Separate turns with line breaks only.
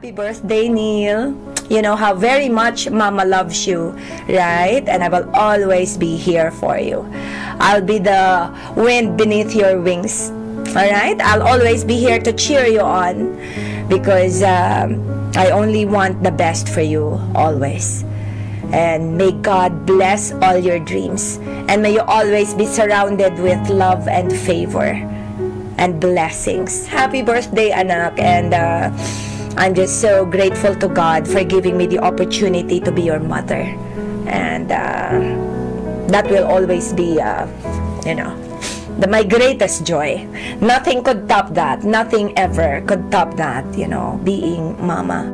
Happy birthday, Neil. You know how very much Mama loves you, right? And I will always be here for you. I'll be the wind beneath your wings. All right? I'll always be here to cheer you on because um, I only want the best for you always. And may God bless all your dreams. And may you always be surrounded with love and favor and blessings. Happy birthday, anak. And uh, I'm just so grateful to God for giving me the opportunity to be your mother. And uh, that will always be, uh, you know, the, my greatest joy. Nothing could top that. Nothing ever could top that, you know, being mama.